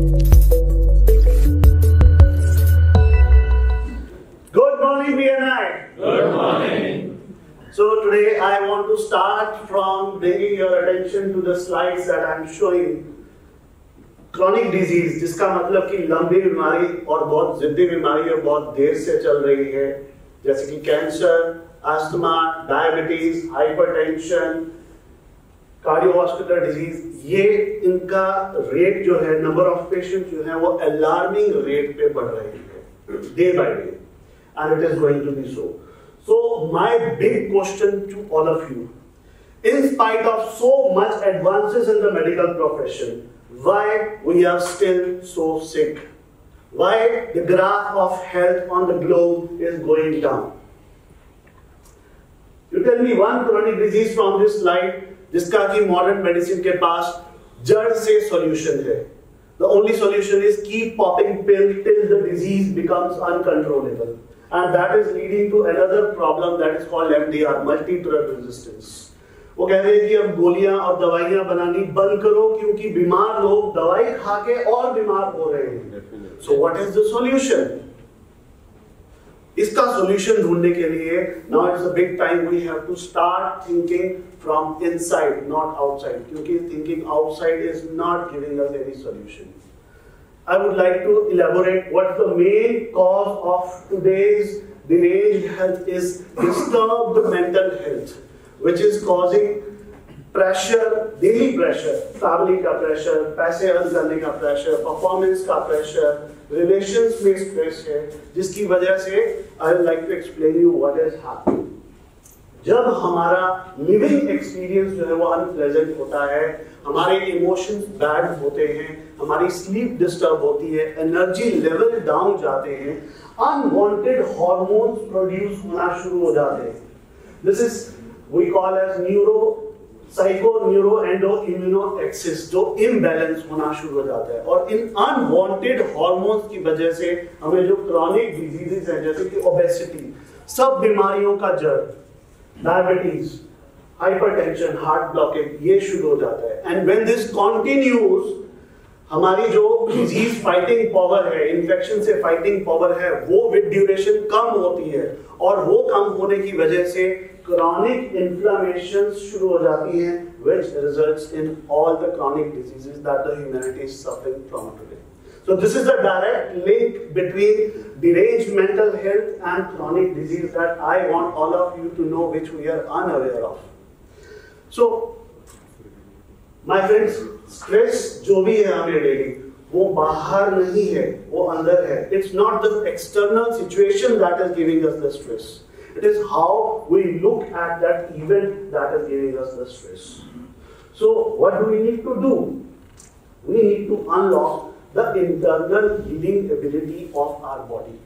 Good morning, BNI. Good morning. So today I want to start from bringing your attention to the slides that I'm showing. Chronic disease जिसका मतलब कि लंबी बीमारी और बहुत जिद्दी बीमारी और बहुत देर से चल रही है जैसे कि cancer asthma diabetes hypertension cardiovascular disease ये इनका रेट जो है नंबर ऑफ़ पेशेंट जो है वो अलार्मिंग रेट पे बढ़ रही है day by day and it is going to be so. So, my big question to all of you in spite of so much advances in the medical profession, why we are still so sick? Why the graph of health on the globe is going down? You tell me one chronic disease from this slide जिसका कि modern medicine के पास जड़ से solution है। The only solution is keep popping pill till the disease becomes uncontrollable and that is leading to another problem that is called MDR multi drug resistance वो कह रहे हैं कि अब गोलियाँ और दवाइयाँ बनानी बंद करो क्योंकि बीमार लोग दवाई खाके और बीमार हो रहे हैं। So what is the solution इसका सॉल्यूशन ढूँढने के लिए now it's a big time we have to start thinking from inside not outside क्योंकि thinking outside is not giving us any solution I would like to elaborate what the main cause of today's delayed health is disturbed mental health which is causing pressure, daily pressure, family का pressure, पैसे earn करने का pressure, performance का pressure, relations में stress है, जिसकी वजह से would like to explain you what is happening. जब हमारा लिविंग एक्सपीरियंस जो है वो अनप्लेजेंट होता है हमारे इमोशंस बैड होते हैं हमारी स्लीप डिस्टर्ब होती है एनर्जी लेवल डाउन जाते हैं अनवांटेड हार्मोन्स प्रोड्यूस होना शुरू हो जाते हैं this is we call as neuro psycho neuro endo immuno axis जो इम्बैलेंस होना शुरू हो जाता है और इन अनवांटेड हार्मोन्स की वजह से हमें जो क्रॉनिक डिजीजेस हैं, जैसे कि ओबेसिटी सब बीमारियों का जड़ डायबिटीज़ हाइपरटेंशन हार्ट ब्लॉकेज ये शुरू हो जाता है। एंड व्हेन दिस कंटिन्यूज हमारी जो डिज़ीज़ फाइटिंग पावर है इन्फेक्शन से फाइटिंग पावर है वो विद ड्यूरेशन कम होती है और वो कम होने की वजह से क्रॉनिक इन्फ्लामेशन शुरू हो जाती हैं which results in all the chronic diseases that the humanity is suffering from today. So this is the direct link between deranged mental health and chronic disease that I want all of you to know which we are unaware of. So my friends, stress जो भी है हमें daily वो बाहर नहीं है वो अंदर है it's not the external situation that is giving us the stress it is how we look at that event that is giving us the stress so what do we need to do we need to unlock the internal healing ability of our body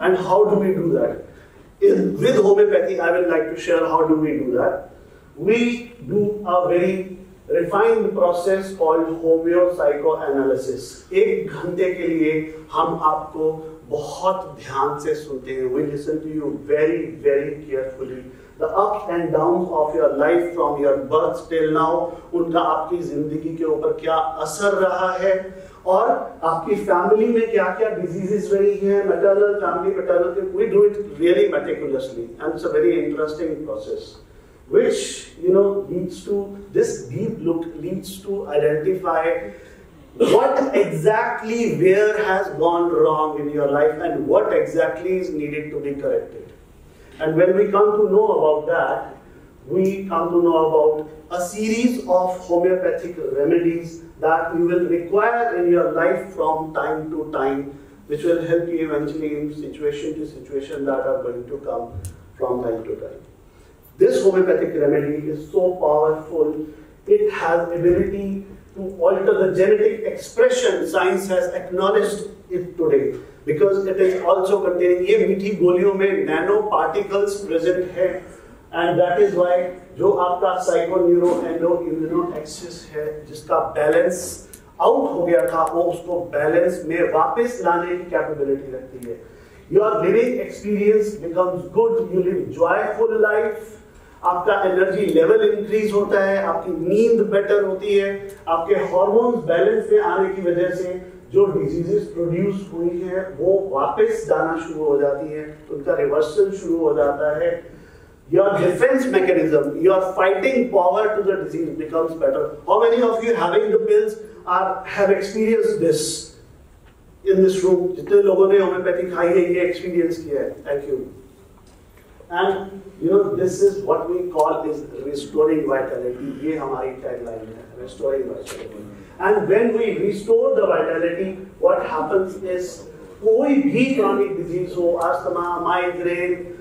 and how do we do that In, with homeopathy i will like to share how do we do that we do a very refined process called homeo analysis एक घंटे के लिए हम आपको बहुत ध्यान से सुनते हैं। We listen to you very very carefully the up and down of your life from your birth till now उनका आपकी ज़िंदगी के ऊपर क्या असर रहा है? और आपकी फैमिली में क्या क्या डिजीजेस रही है? Maternal family maternal we do it really meticulously and it's a very interesting process which you know leads to this deep look leads to identify what exactly where has gone wrong in your life and what exactly is needed to be corrected. And when we come to know about that we come to know about a series of homeopathic remedies that you will require in your life from time to time which will help you eventually in situation to situation that are going to come from time to time this homeopathic remedy is so powerful it has ability to alter the genetic expression. Science has acknowledged it today because it is also containing ये मीठी गोलियों में nano particles present है and that is why जो आपका psycho neuro endo immuno axis है जिसका balance out हो गया था वो उसको बैलेंस में वापस लाने की कैपेबिलिटी रखती है your living experience becomes good you live joyful life आपका एनर्जी लेवल इंक्रीज होता है आपकी नींद बेटर होती है आपके हार्मोन्स बैलेंस में आने की वजह से जो डिजीजेस प्रोड्यूस हुई हैं वो वापस जाना शुरू हो जाती हैं उनका रिवर्सल शुरू हो जाता है your defense mechanism, your fighting power to the disease becomes better. How many of you having the pills are have experienced this in this room? जितने लोगों ने होम्योपैथी खाई है ये एक्सपीरियंस किया है thank you and you know this is what we call is restoring vitality ये हमारी टैगलाइन है restoring vitality And when we restore the vitality, what happens is कोई भी chronic disease हो asthma, migraine,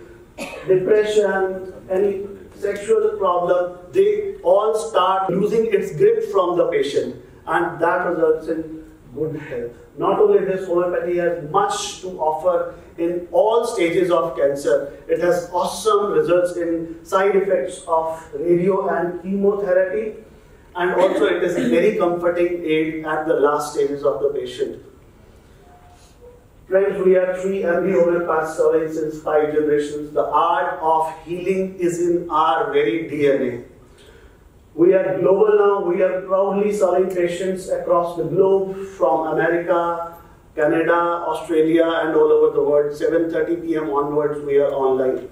depression, any sexual problem, they all start losing its grip from the patient, and that results in good health. Not only this, homeopathy has much to offer in all stages of cancer. It has awesome results in side effects of radio and chemotherapy and also it is a very comforting aid at the last stages of the patient. Friends, we are three MD homeopaths serving since five generations. The art of healing is in our very DNA. We are global now. We are proudly serving patients across the globe from America, Canada, Australia, and all over the world. 7:30 p.m. onwards, we are online.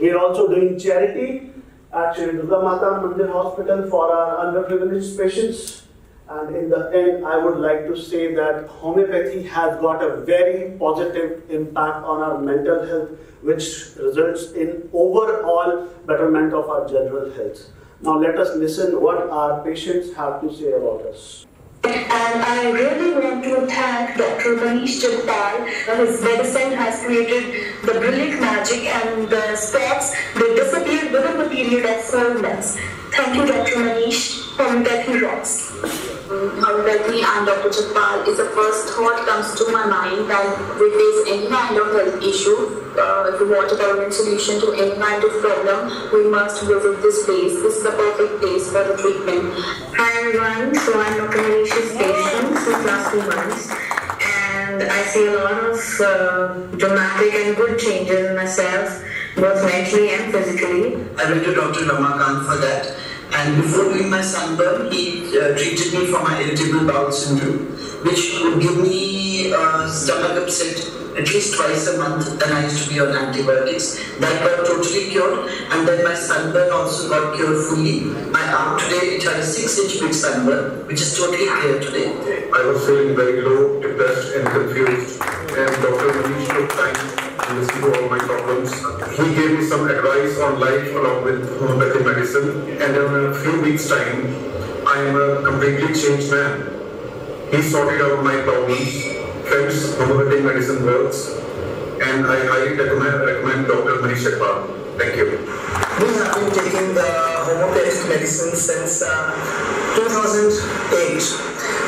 We are also doing charity at Shri Durga Mata Mandir Hospital for our underprivileged patients. And in the end, I would like to say that homeopathy has got a very positive impact on our mental health, which results in overall betterment of our general health. Now let us listen what our patients have to say about us. And I really want to thank Dr. Manish Jagpal. His medicine has created the brilliant magic and the spots, they disappeared within the period of four months. Thank you, Dr. Manish. from Homeopathy rocks. Homeopathy and Dr. Jagpal is the first thought comes to my mind that we face any kind of health issue uh, if permanent solution to any kind of problem, we must visit this place. This is the perfect place for the treatment. Hi everyone, so I'm Dr. Manisha's patient since last two months and I see a lot of uh, dramatic and good changes in myself, both mentally and physically. I went to Dr. Ramakant for that and before doing my sunburn, he uh, treated me for my irritable bowel syndrome, which would give me uh, stomach upset at least twice a month then I used to be on antibiotics. That got totally cured and then my sunburn also got cured fully. My arm today, it had a 6 inch big sunburn which is totally clear today. I was feeling very low, depressed and confused and Dr. Manish took time to listen to all my problems. He gave me some advice on life along with homeopathic medicine and in a few weeks time I am a completely changed man. He sorted out my problems Friends, homeopathic medicine works and I highly recommend, recommend Dr. Manish Akbar. Thank you. We have been taking the homeopathic medicine since uh, 2008.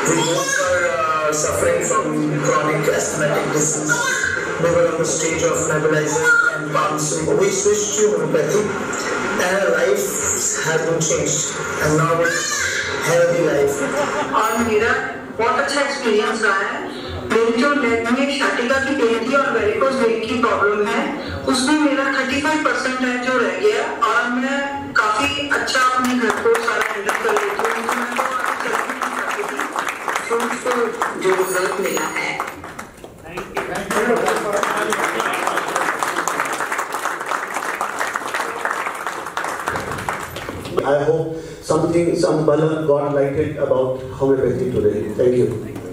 We both were uh, suffering from chronic asthmatic disease. We were on the stage of nebulizer and pumps. We switched to homeopathy and our life has been changed. And now it's healthy life. और मेरा बहुत अच्छा experience रहा है मेरी जो leg में शाटिका की पेन थी और वेरिकोस वेन की प्रॉब्लम है उसमें मेरा 35 परसेंट है जो रह गया और मैं काफ़ी अच्छा अपने घर को I hope something, some bulb got lighted about homeopathy today. Thank you.